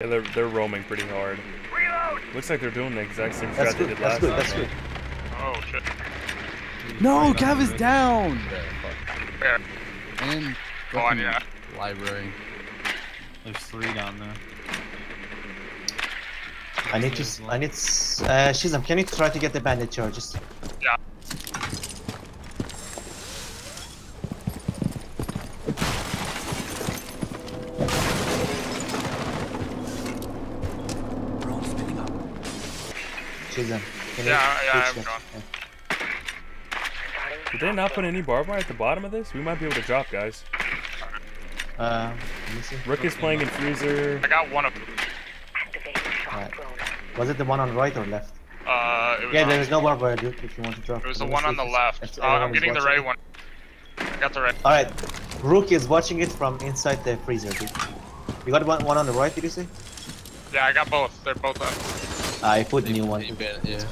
Yeah, they're they're roaming pretty hard. Reload! Looks like they're doing the exact same That's strat they good. did That's last good. time. That's good. Oh shit. No, Cav is down. Where? And Oh, fucking yeah. library. There's three down there. I need to. I need. s- Uh, Shizam, can you try to get the bandit charges? Yeah. Shizam. Can you Yeah, yeah, I'm gone. Did they not put any barbed wire at the bottom of this? We might be able to drop, guys. Uh, let me see. Rook is playing in freezer. I got one of. Alright. Was it the one on the right or left? Uh, it was Yeah, on, there is no barbed wire, dude. If you want to drop. It was the one on the left. Uh, I'm getting the right one. I got the right. All right, Rook is watching it from inside the freezer, dude. You got one, one on the right, did you say? Yeah, I got both. They're both up. I put new one. They ban- Yeah.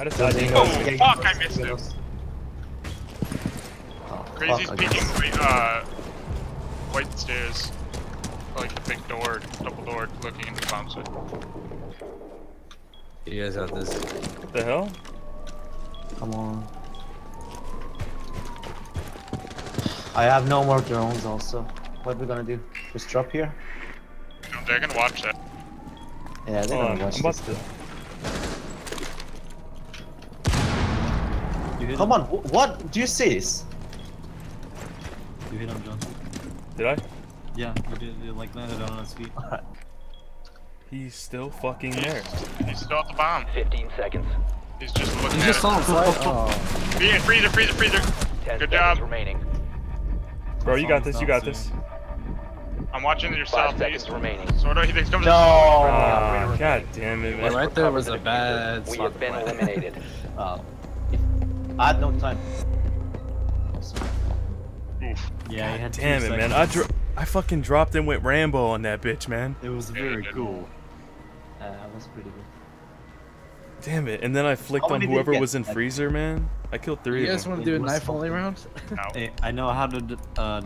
I decided you Oh, guys. fuck, I missed it. Oh, Crazy's fuck, peeking. Uh, white stairs. Like the big door, double door, looking into the bomb. You guys have this. What the hell? Come on. I have no more drones also. What are we gonna do? Just drop here? They're gonna watch that. Yeah, they're Hold gonna oh, watch I'm this. to. You hit Come him. on, wh- what? Do you see this? You hit him, John. Did I? Yeah, you did. You like landed on his feet. He's still fucking there. He's still at the bomb. 15 seconds. He's just looking You at just it. saw him slide. Oh. Freezer, freezer, freezer, freezer. 10 Good seconds job. remaining. Bro, you got this. You got this. I'm watching your 5 southeast. remaining. Sort of, he thinks comes No! Ah, god damn it, man. Right there was a bad defuser. We have been eliminated. Oh. I had no time. Oof. Yeah, he had Damn it, man. I dro I fucking dropped and went Rambo on that bitch, man. It was very cool. Uh, that was pretty good. Damn it. And then I flicked on many did you whoever was in freezer, man. I killed three You of guys want to do a knife only round? No. Hey, I know how to, uh,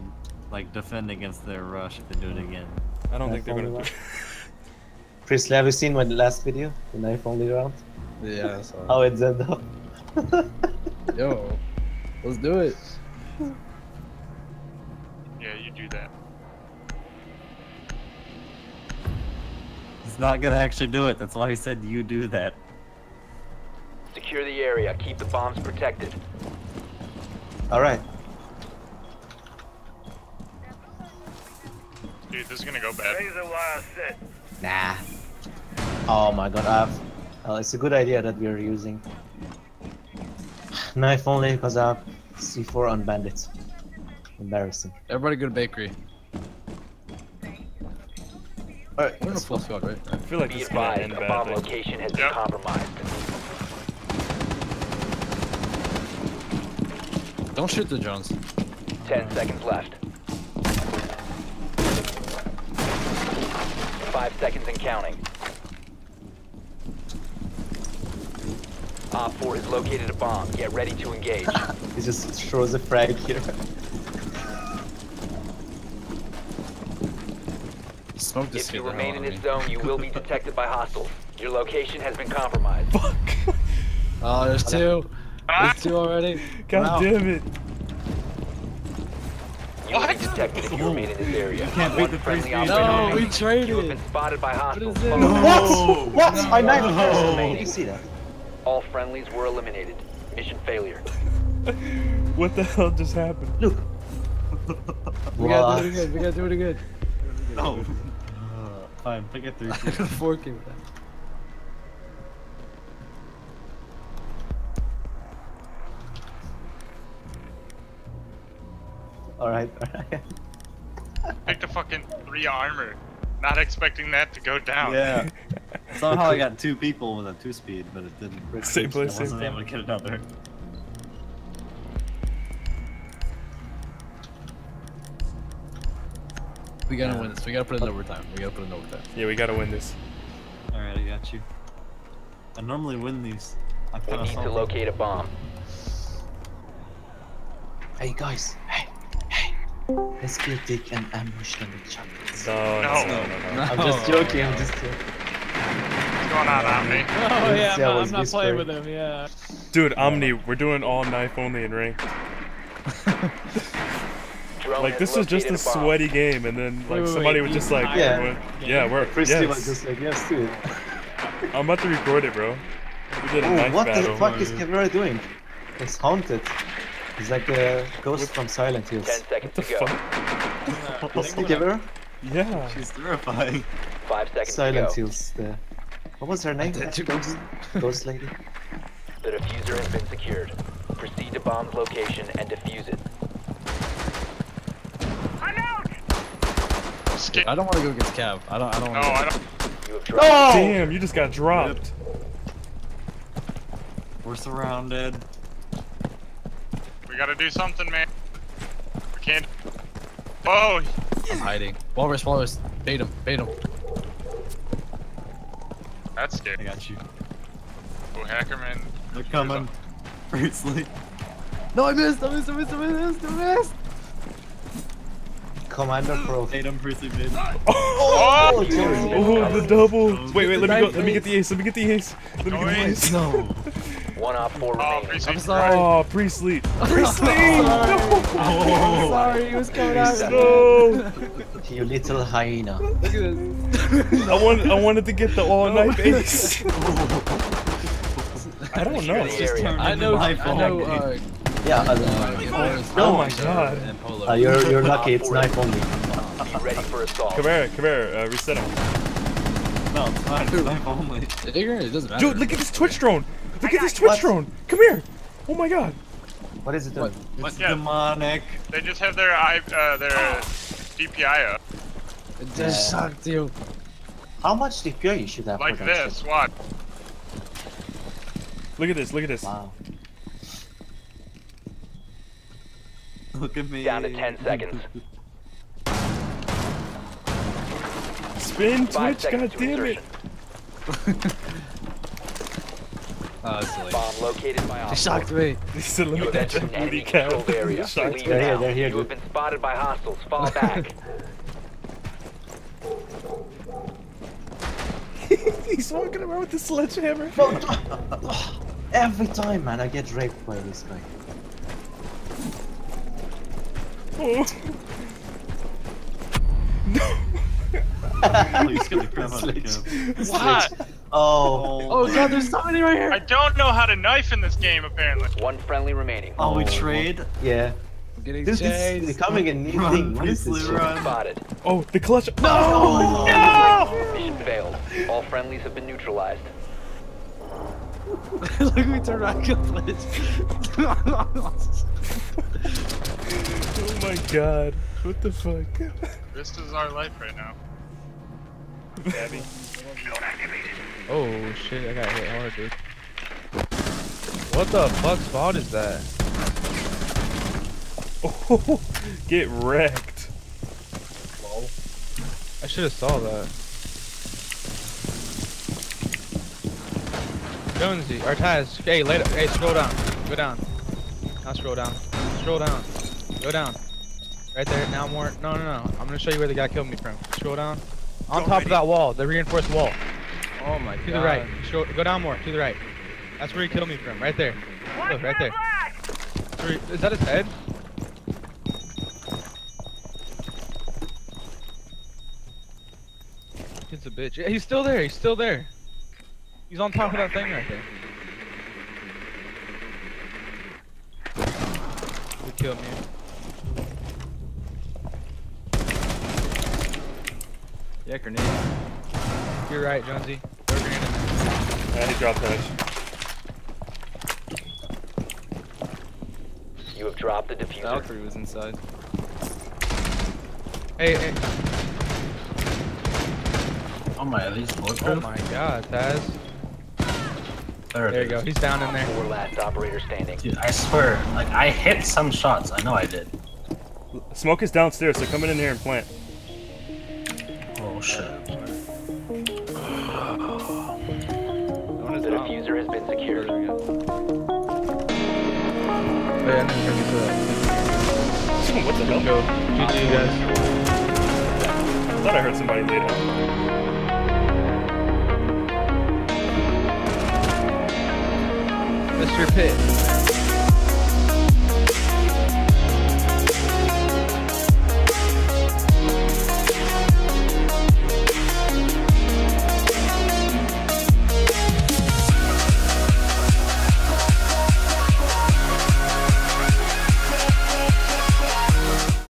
like defend against their rush if they do it again. I don't think they're gonna do Knife Priestley, have you seen my last video? The knife only round? Yeah. So. How it ended up? Yo, let's do it. Yeah, you do that. He's not gonna actually do it. That's why he said you do that. Secure the area. Keep the bombs protected. Alright. Dude, this is gonna go bad. Nah. Oh my god, I've... Oh, uh, it's a good idea that we're using knife only because I have C4 on bandits. Embarrassing. Everybody go to bakery. Alright, We're in a full squad, right? I feel like Be this is gonna advised, end a bomb location has Yep. been compromised. Don't shoot the drones. 10 seconds left. 5 seconds and counting. Op 4 has located a bomb. Get ready to engage. he just throws a frag here. Smoke this if you remain in out of this zone, you will be detected by hostiles. Your location has been compromised. Fuck. Oh, there's two. There's two already. God Wow. damn it. You will be What? detected if you remain in this area. You can't beat the friendly first operator No, remaining. we You have traded. been spotted by hostiles. is it? Follow them. What? What? My knife No. Did you see that? All friendlies were eliminated. Mission failure. What the hell just happened? Look. We gotta do it again. We gotta do it again. No. Uh, fine, pick a three. I Alright, alright. Picked a fucking three armor. Not expecting that to go down. Yeah. Somehow I got two people with a two speed, but it didn't. Same place, I same wasn't able to get another. We gotta win this. We gotta put it in overtime. We gotta put it in overtime. Yeah, we gotta win this. Alright, I got you. I normally win these. I We need to locate a bomb. Hey guys, hey, hey. Let's kill Dick and ambush them with chocolates. No, no, no, no, no. I'm just joking, I'm just joking. What's going on, Omni? Oh yeah, I'm I not, was I'm not playing with him. Yeah. Dude, Omni, we're doing all knife only in ring. Like this was just a bomb. sweaty game, and then like wait, somebody wait, was just like, hired Yeah. we're- yeah, we're Christy was yes. just like, yes, dude. I'm about to record it, bro. We did a Oh, knife what battle. the fuck is Caveira doing? It's haunted. He's like a ghost from Silent Hills. Ten seconds to go. fuck? You see Caveira? Yeah. She's terrifying. Five seconds Silent to go. Hills. The what was her name? Did Ghost, ghost lady. The defuser has been secured. Proceed to bomb's location and defuse it. I know. Skip. I don't want to go against Cav. I don't. I don't. No, wanna I don't. You have dropped. Oh! Damn, you just got dropped. We're surrounded. We gotta do something, man. We can't. Oh, I'm hiding. Walrus, walrus. Bait him. Bait him. that's scary. I got you. Oh, Hackerman. They're coming. Priestley. No, I missed. I missed. I missed. I missed. I missed. Commander Pro. Tatum, Priestley mid. Oh, Jerry. Oh, oh, oh the oh, double. Wait, wait, let me go. Let me get the ace. Let me get the ace. Let me get the ace. No. One off four Oh, remaining. Priestley. I'm sorry. Oh, Priestley. Priestley! I'm sorry. He was coming out. No! You little hyena. Look at this. I wanted, I wanted to get the all knife ace. I don't know. Secure the area. I know. Life I know. only. Uh, Yeah, uh, Walrus, Oh my God. And Polo. uh, you're you're lucky. It's knife only. Be ready for assault. Come here, come here. Uh, reset him. No, it's fine. It's knife only. Digger, it doesn't matter. Dude, look at this Twitch drone. Look at this Twitch What? drone. Come here. Oh my god. What is it doing? It's Yeah. demonic. They just have their I uh, their DPI up It just shocked you. How much DPI you should have like this. shit? Watch. Look at this. Look at this. Wow. Look at me. Down to 10 seconds. Spin Five Twitch. seconds God to damn it. Uh, insertion. Oh, that's silly. Bomb located by It op. shocked me. He said, You "Look have at that entered an booty enemy cat." controlled area. Shocked. Leave They're here, they're here, You've been spotted by hostiles. Fall back. He's walking around with the sledgehammer. Every time, man, I get raped by this guy. Oh. No. Please get the crap out of the Sledge. cap. What? Oh. Oh god, there's so many right here. I don't know how to knife in this game apparently. One friendly remaining. Oh, we Oh. trade? Yeah. I'm getting This is chased. becoming a new Run, thing. What is this Priestley, run. Spotted. Oh, the clutch. Oh, no! Mission failed. All friendlies have been neutralized. Look, we turned around and killed Oh my god. What the fuck? This is our life right now. Gabby. Oh shit, I got hit hard, dude. What the fuck spot is that? Oh, get wrecked. I should have saw that. Jonezzy, or Taz, hey, later, hey, scroll down, go down. Now scroll down, scroll down, go down. Right there, now more, no, no, no, I'm gonna show you where the guy killed me from. Scroll down. On top of that wall, the reinforced wall. Oh my god. To the right, scroll, go down more, to the right. That's where he killed me from, right there. Look, right there. Is that his head? Kid's a bitch. Yeah, he's still there. He's still there. He's on top of that thing right there. He killed me. Yeah, grenade. You're right, Jonezzy. Throw a grenade in there. Yeah, he dropped that. You have dropped the defuser. Valkyrie was inside. Hey, hey. Oh my, are these Oh my god, Taz. There, There you go. He's down in there. Four last operator standing. Dude, I swear, like I hit some shots. I know I did. Smoke is downstairs, so come in here and plant. Oh shit. Diffuser has been secured. Oh, yeah, and then turn into that. What the hell? Go. GG, guys. I thought I heard somebody lay down. Mr. Pitt.